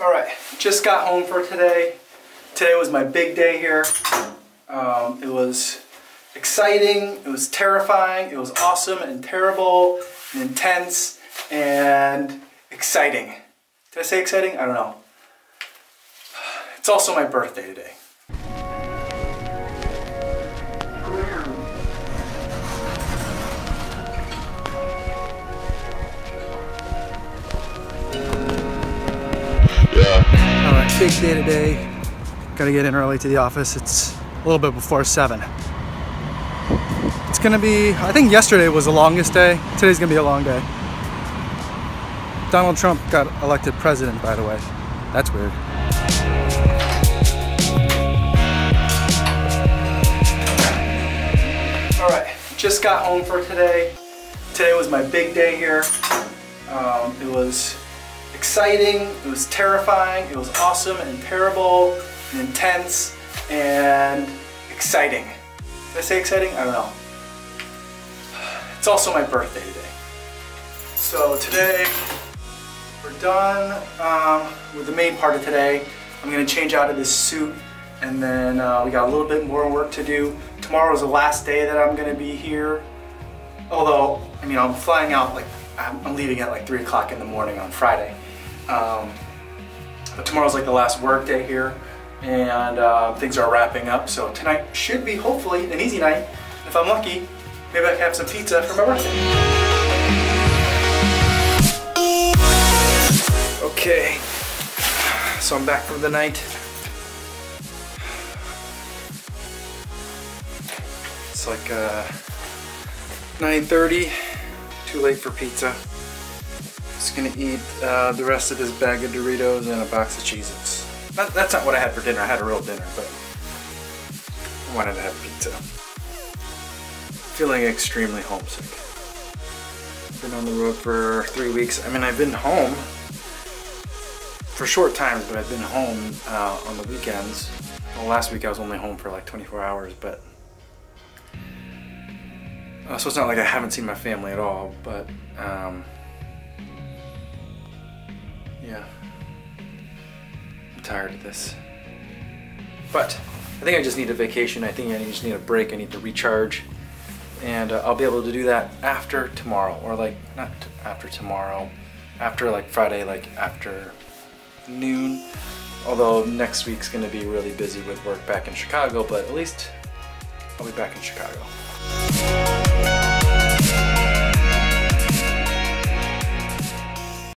All right, just got home for today. Today was my big day here. Um, it was exciting, it was terrifying, it was awesome and terrible and intense and exciting. Did I say exciting? I don't know. It's also my birthday today. Big day today. Gotta get in early to the office. It's a little bit before seven. It's gonna be, I think yesterday was the longest day. Today's gonna be a long day. Donald Trump got elected president, by the way. That's weird. All right, just got home for today. Today was my big day here. Um, it was exciting, it was terrifying, it was awesome and terrible and intense and exciting. Did I say exciting? I don't know. It's also my birthday today. So today we're done um, with the main part of today. I'm gonna change out of this suit and then uh, we got a little bit more work to do. Tomorrow is the last day that I'm gonna be here. Although, I mean, I'm flying out like, I'm leaving at like 3 o'clock in the morning on Friday. Um, but tomorrow's like the last work day here and uh, things are wrapping up. So tonight should be hopefully an easy night. If I'm lucky, maybe I can have some pizza for my birthday. Okay, so I'm back from the night. It's like uh, 9.30, too late for pizza. Just gonna eat uh, the rest of this bag of Doritos and a box of Cheez-Its. That's not what I had for dinner, I had a real dinner, but I wanted to have pizza. Feeling extremely homesick. Been on the road for three weeks. I mean, I've been home for short times, but I've been home uh, on the weekends. Well, last week I was only home for like 24 hours, but uh, so it's not like I haven't seen my family at all, but um, yeah, I'm tired of this. But I think I just need a vacation. I think I just need a break. I need to recharge, and uh, I'll be able to do that after tomorrow, or like not after tomorrow, after like Friday, like after noon. Although next week's gonna be really busy with work back in Chicago, but at least I'll be back in Chicago.